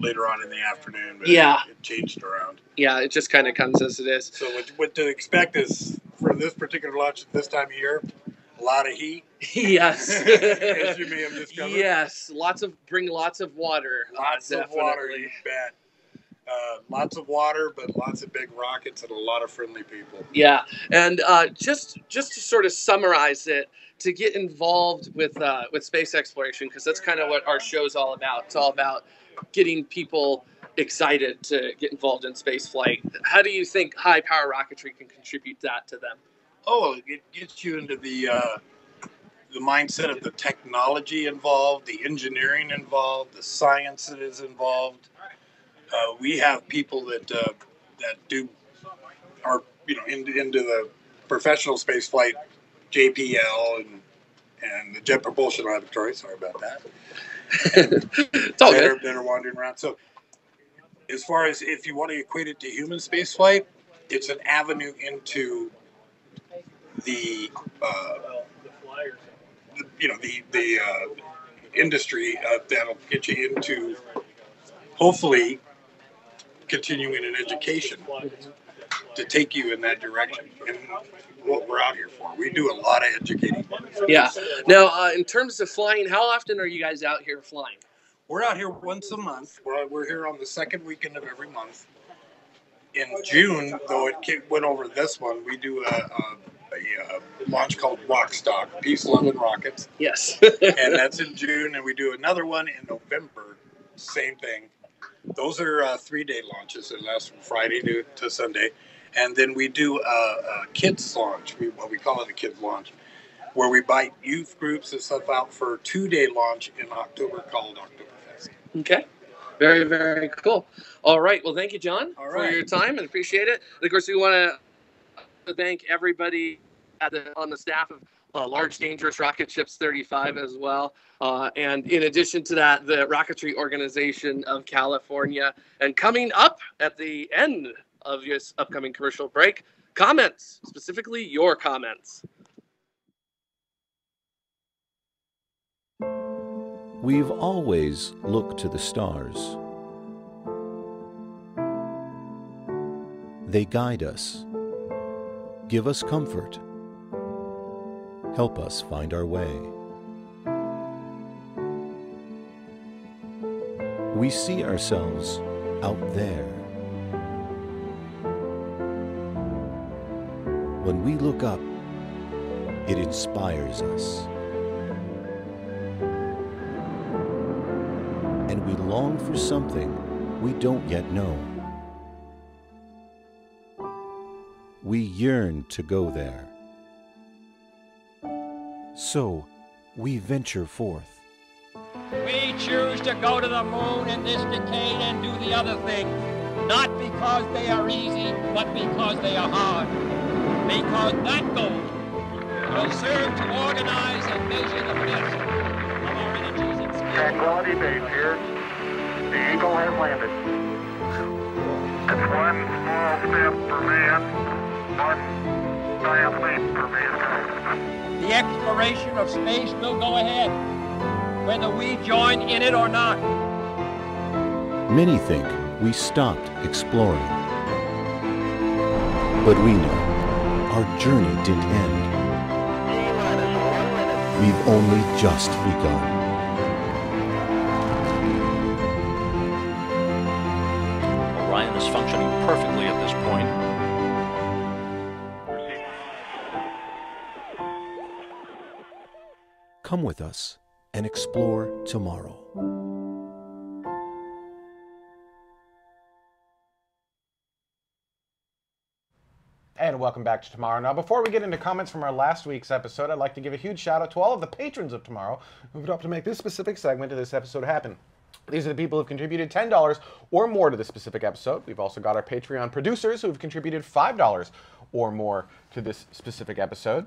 later on in the afternoon, but Yeah. it, it changed around. Yeah, it just kind of comes as it is. So what, what to expect is for this particular launch at this time of year, a lot of heat. yes. As you may have discovered. yes, lots of bring lots of water. uh, Lots of water, you bet. Uh, lots of water, but lots of big rockets and a lot of friendly people. Yeah, and uh, just just to sort of summarize it, to get involved with uh, with space exploration, because that's kind of what our show's all about. It's all about getting people excited to get involved in space flight. How do you think high power rocketry can contribute that to them? Oh, it gets you into the uh, the mindset of the technology involved, the engineering involved, the science that is involved. Uh, we have people that uh, that do are you know into, into the professional space flight, JPL and and the Jet Propulsion Laboratory. Sorry about that. it's all that good. Are, that are wandering around. So, as far as if you want to equate it to human space flight, it's an avenue into the uh, the- you know the the uh, industry uh, that'll get you into hopefully continuing an education to take you in that direction and what we're out here for we do a lot of educating Yeah. Now, uh, in terms of flying, how often are you guys out here flying? We're out here once a month we're, we're here on the second weekend of every month in june though it ca- went over this one we do a, a, a, uh launch called ROCstock peace love and rockets Yes. and that's in June. And we do another one in November. Same thing. Those are uh, three day launches that last from Friday to, to Sunday. And then we do a, a kids launch, we, what we call it a kids launch, where we buy youth groups and stuff out for a two day launch in October called Oktoberfest. Okay. Very, very cool. All right. Well, thank you, John, All for your time and appreciate it. And of course, we want to thank everybody at the, on the staff of uh, Large Dangerous Rocket Ships 35 as well. Uh, and in addition to that, the Rocketry Organization of California. And coming up at the end of this upcoming commercial break, comments, specifically your comments. We've always looked to the stars. They guide us, give us comfort, help us find our way. We see ourselves out there. When we look up, it inspires us. Long for something we don't yet know. We yearn to go there. So, we venture forth. We choose to go to the moon in this decade and do the other things, not because they are easy, but because they are hard. Because that goal will serve to organize and measure the best of our energies and skills. Tranquility Base here. The Eagle has landed. It's one small step for man, one giant leap for mankind. The exploration of space will go ahead, whether we join in it or not. Many think we stopped exploring. But we know our journey didn't end. We've only just begun. With us and explore tomorrow. And welcome back to Tomorrow. Now, before we get into comments from our last week's episode, I'd like to give a huge shout out to all of the patrons of Tomorrow who've helped to make this specific segment of this episode happen. These are the people who've contributed $10 or more to this specific episode. We've also got our Patreon producers who've contributed $5 or more to this specific episode.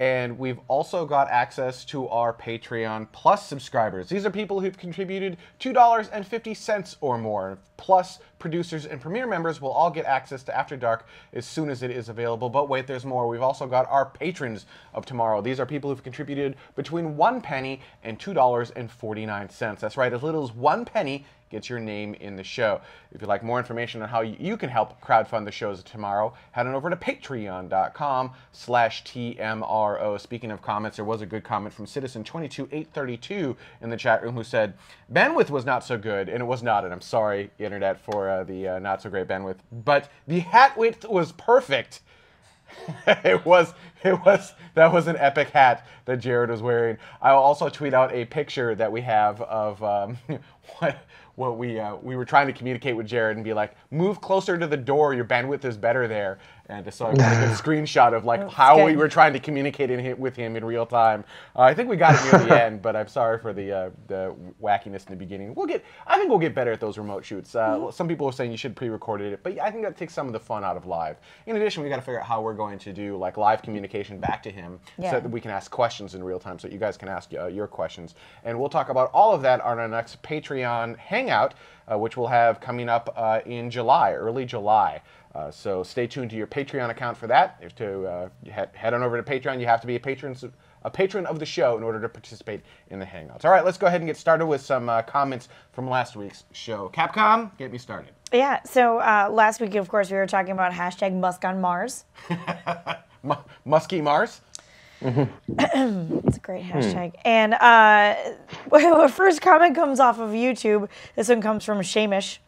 And we've also got access to our Patreon Plus subscribers. These are people who've contributed $2.50 or more. Plus, producers and premiere members will all get access to After Dark as soon as it is available. But wait, there's more. We've also got our patrons of tomorrow. These are people who've contributed between one penny and $2.49. That's right, as little as one penny gets your name in the show. If you'd like more information on how you can help crowdfund the shows tomorrow, head on over to patreon.com slash TMRO. Speaking of comments, there was a good comment from Citizen22832 in the chat room who said, bandwidth was not so good, and it was not, and I'm sorry, internet, for uh, the uh, not so great bandwidth, but the hat width was perfect. it was It was that was an epic hat that Jared was wearing. I'll also tweet out a picture that we have of um, what what we uh, we were trying to communicate with Jared and be like, move closer to the door. Your bandwidth is better there. And so I got a screenshot of like how we were trying to communicate in, with him in real time. Uh, I think we got it near the end, but I'm sorry for the uh, the wackiness in the beginning. We'll get. I think we'll get better at those remote shoots. Uh, Mm-hmm. Some people are saying you should pre-record it, but I think that takes some of the fun out of live. In addition, we got to figure out how we're going to do like live communication back to him, Yeah. so that we can ask questions in real time, so that you guys can ask uh, your questions. And we'll talk about all of that on our next Patreon hangout, uh, which we'll have coming up uh, in July, early July. Uh, so stay tuned to your Patreon account for that. If to uh, head, head on over to Patreon, you have to be a patron a patron of the show in order to participate in the hangouts. All right, let's go ahead and get started with some uh, comments from last week's show. Capcom, get me started. Yeah. So uh, last week, of course, we were talking about hashtag Musk on Mars. Musky Mars. it's a great hashtag. And uh, our first comment comes off of YouTube. This one comes from Shamish.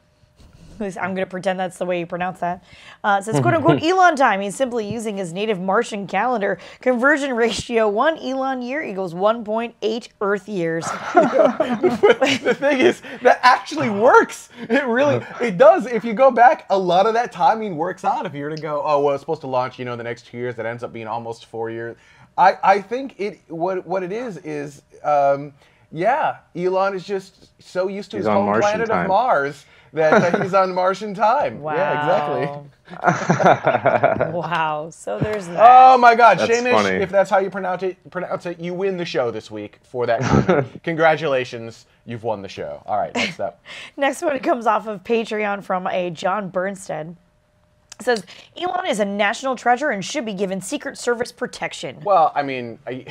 At least I'm going to pretend that's the way you pronounce that. Uh, it says, quote unquote, Elon time. He's simply using his native Martian calendar. Conversion ratio one Elon year equals 1.8 Earth years. the thing is, that actually works. It really, it does. If you go back, a lot of that timing works out. If you were to go, oh, well, it's supposed to launch, you know, the next two years, that ends up being almost four years. I, I think it, what, what it is, is, um, yeah, Elon is just so used to He's his on home Martian planet time. of Mars that, that he's on Martian time. Yeah, exactly. wow. So there's that. Oh my God, That's Shamish! funny. If that's how you pronounce it, pronounce it, you win the show this week for that comment. Congratulations, you've won the show. All right, next up. Next one comes off of Patreon from a John Bernstein It says Elon is a national treasure and should be given Secret Service protection. Well, I mean, I,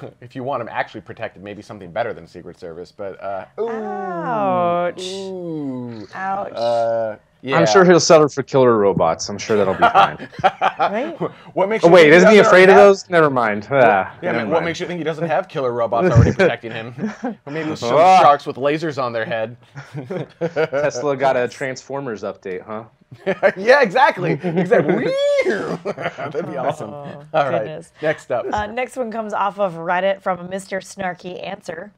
if you want him actually protected, maybe something better than Secret Service. But uh, ooh, Ouch. ooh, Ouch. uh, yeah. I'm sure he'll settle for killer robots. I'm sure that'll be fine. right? What makes oh wait, think isn't he doesn't afraid of have- those? Never mind. Ah, Yeah, never man, what mind. makes you think he doesn't have killer robots already protecting him? or maybe some Ah. sharks with lasers on their head. Tesla got a Transformers update, huh? yeah, exactly. Exactly. That'd be awesome. All right. Oh, goodness. Next up. Uh, next one comes off of Reddit from Mr. Snarky Answer.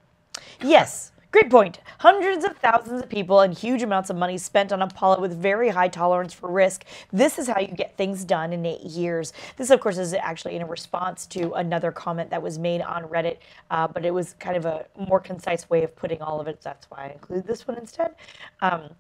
Yes, great point. Hundreds of thousands of people and huge amounts of money spent on Apollo with very high tolerance for risk. This is how you get things done in eight years. This, of course, is actually in a response to another comment that was made on Reddit, uh, but it was kind of a more concise way of putting all of it. That's why I include this one instead. Um,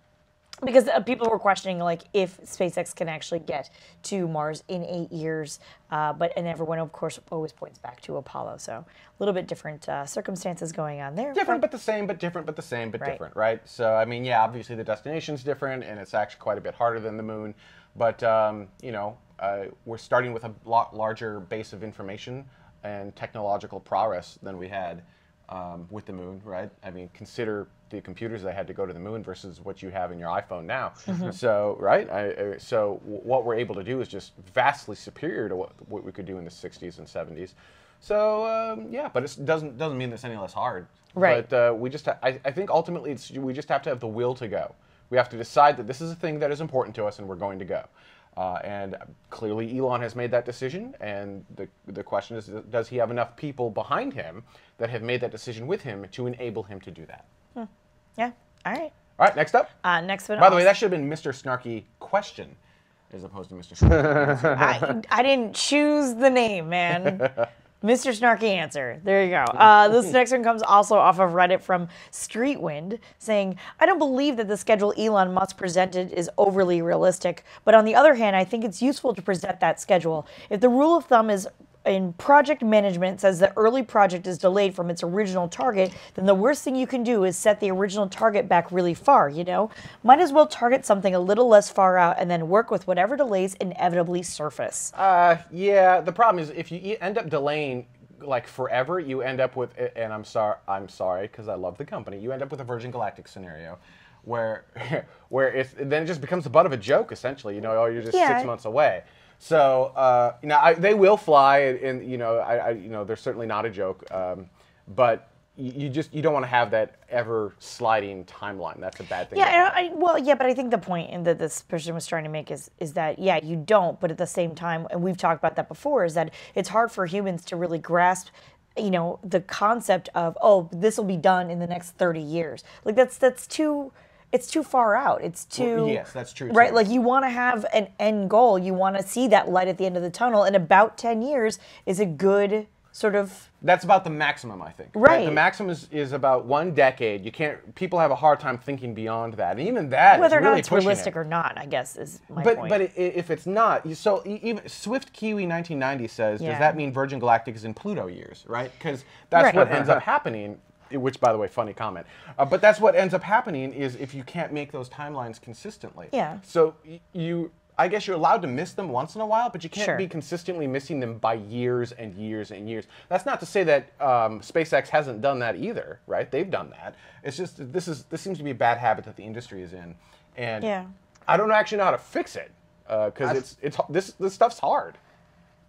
because uh, people were questioning like if SpaceX can actually get to Mars in eight years, uh, but and everyone of course always points back to Apollo. So a little bit different uh, circumstances going on there. different but the same, but different but the same, but Right. different, right? So I mean, yeah, obviously the destination's different, and it's actually quite a bit harder than the moon. But um, you know, uh, we're starting with a lot larger base of information and technological prowess than we had um, with the moon, right? I mean, consider the computers that had to go to the moon versus what you have in your iPhone now. Mhm. So, right? I, I- so w- what we're able to do is just vastly superior to what, what we could do in the 60s and 70s. So um, yeah, but it doesn't doesn't mean it's any less hard. Right. But uh, we just ha- I, I think ultimately it's, we just have to have the will to go. We have to decide that this is a thing that is important to us and we're going to go. Uh, and clearly Elon has made that decision. And the the question is, does he have enough people behind him that have made that decision with him to enable him to do that? Hmm. Yeah. All right. All right, next up. Uh, next one. By the way, that should have been Mr. Snarky question as opposed to Mr. Snarky. I, I didn't choose the name, man. Mr. Snarky Answer. There you go. Uh, this next one comes also off of Reddit from Streetwind saying, I don't believe that the schedule Elon Musk presented is overly realistic, but on the other hand, I think it's useful to present that schedule. If the rule of thumb is in project management says the early project is delayed from its original target, then the worst thing you can do is set the original target back really far, you know? Might as well target something a little less far out and then work with whatever delays inevitably surface. Uh, yeah. The problem is if you end up delaying like forever, you end up with, and I'm sorry, I'm sorry because I love the company. You end up with a Virgin Galactic scenario, where, where it's then it just becomes the butt of a joke essentially. You know, oh, you're just Yeah. six months away. So uh, now I, they will fly, and, and you know, I, I, you know, they're certainly not a joke. Um, but you, you just you don't want to have that ever sliding timeline. That's a bad thing. Yeah, I, I- well, yeah, but I think the point that this person was trying to make is is that yeah, you don't, but at the same time, and we've talked about that before, is that it's hard for humans to really grasp, you know, the concept of oh, this will be done in the next thirty years. Like that's that's too. It's too far out. It's too Well, yes, that's true, Right, too. like you want to have an end goal. You want to see that light at the end of the tunnel, and about ten years is a good sort of That's about the maximum, I think. Right. The maximum is, is about one decade. You can't. People have a hard time thinking beyond that, and even that, whether or really not it's realistic it. or not. I guess is my but point. but if it's not, so even Swift Kiwi 1990 says, Yeah. does that mean Virgin Galactic is in Pluto years, right? Because that's Right. what ends up uh-huh. happening. Which, by the way, funny comment. Uh, but that's what ends up happening is if you can't make those timelines consistently. Yeah. So y- you, I guess you're allowed to miss them once in a while, but you can't Sure. be consistently missing them by years and years and years. That's not to say that um, SpaceX hasn't done that either, right? They've done that. It's just this is this seems to be a bad habit that the industry is in, and Yeah. I don't actually know how to fix it because it's it's this this stuff's hard.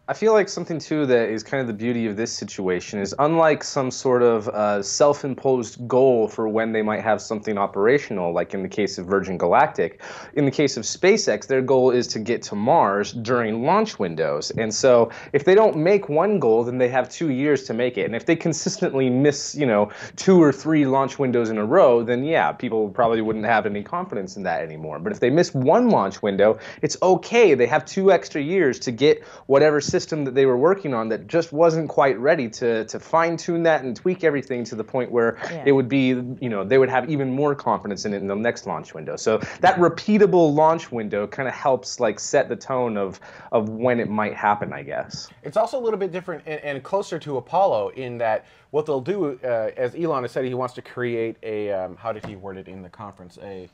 I feel like something too that is kind of the beauty of this situation is unlike some sort of uh, self-imposed goal for when they might have something operational, like in the case of Virgin Galactic, in the case of SpaceX, their goal is to get to Mars during launch windows. And so if they don't make one goal, then they have two years to make it. And if they consistently miss, you know, two or three launch windows in a row, then yeah, people probably wouldn't have any confidence in that anymore. But if they miss one launch window, it's okay. They have two extra years to get whatever system that they were working on that just wasn't quite ready to, to fine tune that and tweak everything to the point where Yeah. it would be, you know, they would have even more confidence in it in the next launch window. So that repeatable launch window kind of helps like set the tone of of when it might happen, I guess. It's also a little bit different and, and closer to Apollo in that what they'll do, uh, as Elon has said, he wants to create a um, how did he word it in the conference? A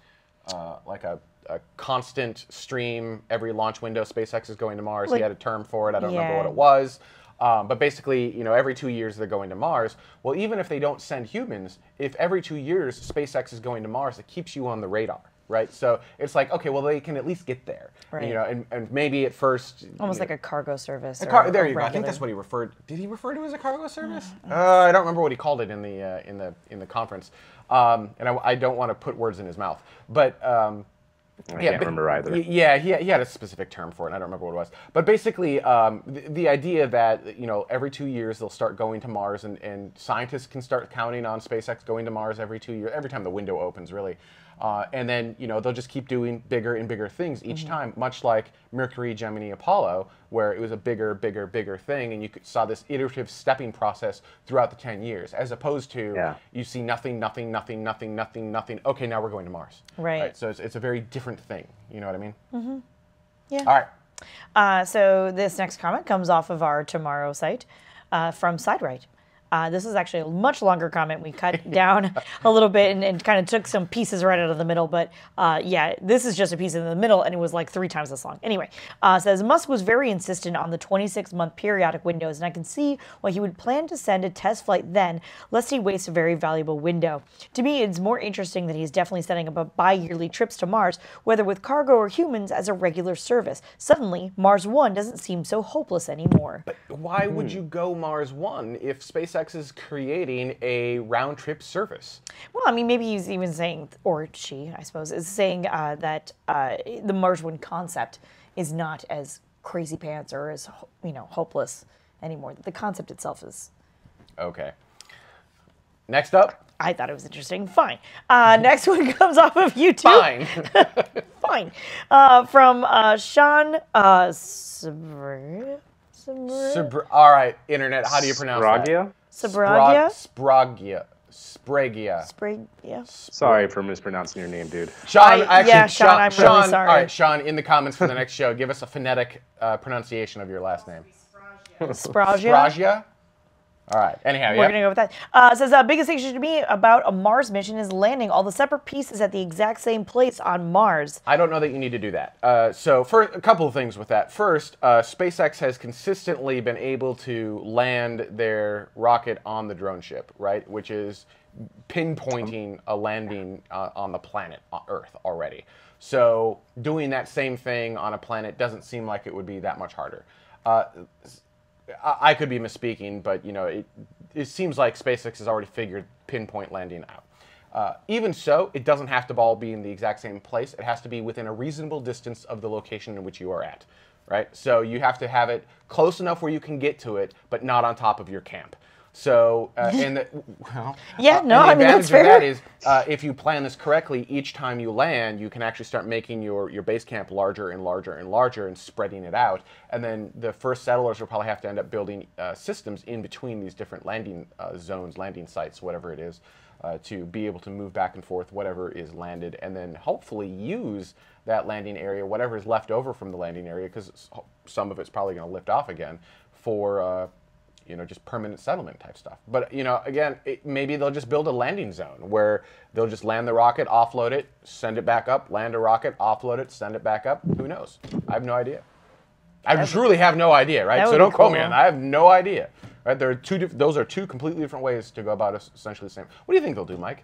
uh, like a, a constant stream every launch window. SpaceX is going to Mars. Like- he had a term for it. I don't remember what it was. Um, but basically, you know, every two years they're going to Mars. Well, even if they don't send humans, if every two years SpaceX is going to Mars, it keeps you on the radar, right? So it's like, okay, well, they can at least get there, Right. you know, and, and maybe at first, almost like a cargo service. a or car, there you go. I think that's what he referred. Did he refer to as a cargo service? Uh, I don't remember what he called it in the uh, in the in the conference, um, and I, I don't want to put words in his mouth. But um, I can't remember either. Yeah, he, he had a specific term for it. and I don't remember what it was. But basically, um, the, the idea that you know every two years they'll start going to Mars, and, and scientists can start counting on SpaceX going to Mars every two years, every time the window opens, really. Uh, and then you know they'll just keep doing bigger and bigger things each Mhm. time, much like Mercury, Gemini, Apollo, where it was a bigger, bigger, bigger thing, and you saw this iterative stepping process throughout the ten years, as opposed to Yeah. you see nothing, nothing, nothing, nothing, nothing, nothing. Okay, now we're going to Mars. Right. So it's, it's a very different thing. You know what I mean? Mm -hmm. Yeah. All right. Uh, so this next comment comes off of our tomorrow site uh, from SideRight. Uh, this is actually a much longer comment. We cut down a little bit and, and kind of took some pieces right out of the middle. But uh, yeah, this is just a piece in the middle, and it was like three times this long. Anyway, uh, says Musk was very insistent on the 26 month periodic windows, and I can see why he would plan to send a test flight then, lest he waste a very valuable window. To me, it's more interesting that he's definitely setting up a bi yearly trips to Mars, whether with cargo or humans, as a regular service. Suddenly, Mars One doesn't seem so hopeless anymore. But why would you go Mars One if SpaceX is creating a round trip service? Well, I mean, maybe he's even saying, or she, I suppose, is saying uh, that uh, the Mars One concept is not as crazy pants or as you know hopeless anymore. The concept itself is. Okay. Next up. I thought it was interesting. Fine. Uh, next one comes off of YouTube. Fine. Fine. Uh, from uh, Sean uh, Sabr- Sabr- Sabr- all right, internet. How do you pronounce Spragia? that? Sabragia? Spragia. Spragia. Sprig. Sorry for mispronouncing your name, dude. Sean, I- actually, yeah, Sean, I'm really sorry. All right, Sean, in the comments for the next show, give us a phonetic uh, pronunciation of your last name. Spragia? Spragia? All right. Anyhow, We're yeah. gonna go with that. Uh, says uh, biggest issue to me about a Mars mission is landing all the separate pieces at the exact same place on Mars. I don't know that you need to do that. Uh, so, for a couple of things with that. First, uh, SpaceX has consistently been able to land their rocket on the drone ship, right? Which is pinpointing a landing uh, on the planet on Earth already. So, doing that same thing on a planet doesn't seem like it would be that much harder. Uh, I, could be misspeaking, but you know, it, it seems like SpaceX has already figured pinpoint landing out. Uh, even so, it doesn't have to all be in the exact same place. It has to be within a reasonable distance of the location in which you are at, right? So you have to have it close enough where you can get to it, but not on top of your camp. So, uh, and the, well, Yeah, uh, no, and the I mean, that's of that fair. is uh, if you plan this correctly, each time you land, you can actually start making your, your base camp larger and larger and larger and spreading it out. And then the first settlers will probably have to end up building uh, systems in between these different landing uh, zones, landing sites, whatever it is, uh, to be able to move back and forth whatever is landed, and then hopefully use that landing area, whatever is left over from the landing area, because some of it's probably going to lift off again for. You know, just permanent settlement type stuff. But you know, again, it, maybe they'll just build a landing zone where they'll just land the rocket, offload it, send it back up, land a rocket, offload it, send it back up. Who knows? I have no idea. I truly have no idea, right? So don't be quote me on that. I have no idea. Right? There are two. Those are two completely different ways to go about essentially the same. What do you think they'll do, Mike?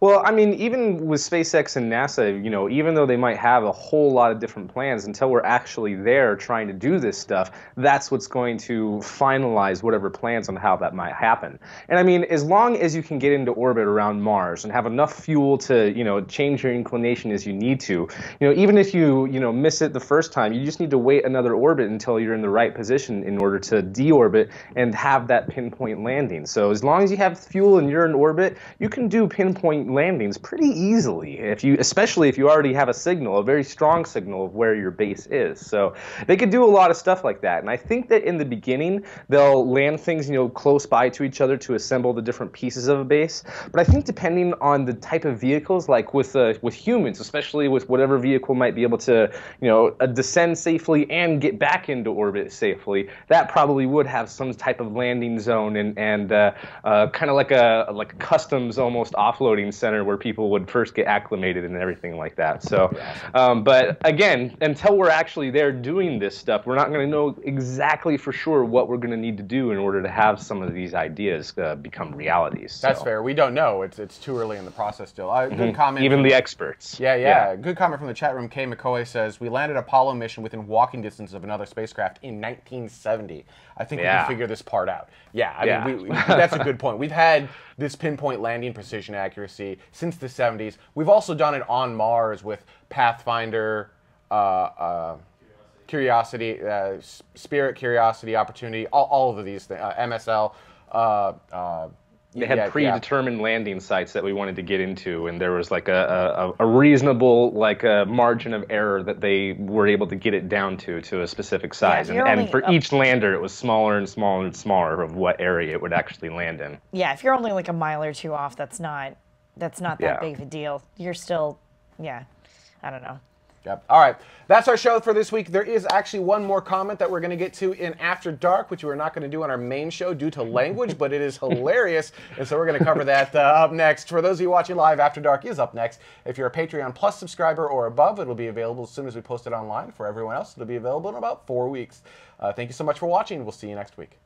Well, I mean, even with SpaceX and NASA, you know, even though they might have a whole lot of different plans, until we're actually there trying to do this stuff, that's what's going to finalize whatever plans on how that might happen. And I mean, as long as you can get into orbit around Mars and have enough fuel to, you know, change your inclination as you need to, you know, even if you, you know, miss it the first time, you just need to wait another orbit until you're in the right position in order to deorbit and have that pinpoint landing. So as long as you have fuel and you're in orbit, you can do pinpoint landings pretty easily. If you, especially if you already have a signal, a very strong signal of where your base is. So they could do a lot of stuff like that. And I think that in the beginning they'll land things, you know, close by to each other to assemble the different pieces of a base. But I think depending on the type of vehicles, like with uh, with humans, especially with whatever vehicle might be able to, you know, uh, descend safely and get back into orbit safely, that probably would have some type of landing zone and and uh, uh, kind of like a like a customs almost offloading center where people would first get acclimated and everything like that. So, um, but again, until we're actually there doing this stuff, we're not going to know exactly for sure what we're going to need to do in order to have some of these ideas uh, become realities. That's fair. We don't know. It's it's too early in the process still. Uh, Good mhm. comment. Even the experts. Yeah, yeah, Yeah. Good comment from the chat room. Kay McCoy says we landed Apollo mission within walking distance of another spacecraft in 1970. I think we can figure this part out. Yeah, I Yeah. mean, we, we, that's a good point. We've had this pinpoint landing precision accuracy since the 70s. We've also done it on Mars with Pathfinder. Uh, uh, Curiosity, uh, Spirit, Curiosity, Opportunity, all, all of these things, uh, MSL. Uh, uh, They had yeah, yeah. predetermined landing sites that we wanted to get into, and there was like a, a, a reasonable like a margin of error that they were able to get it down to to a specific size. you're and, only and for up- each lander, it was smaller and smaller and smaller of what area it would actually land in. Yeah, if you're only like a mile or two off, that's not that's not that Yeah. big of a deal. You're still, yeah, I don't know. Yep. All right. That's our show for this week. There is actually one more comment that we're going to get to in After Dark, which we're not going to do on our main show due to language, but it is hilarious. And so we're going to cover that uh, up next. For those of you watching live, After Dark is up next. If you're a Patreon Plus subscriber or above, it'll be available as soon as we post it online. For everyone else, it'll be available in about four weeks. Uh, thank you so much for watching. We'll see you next week.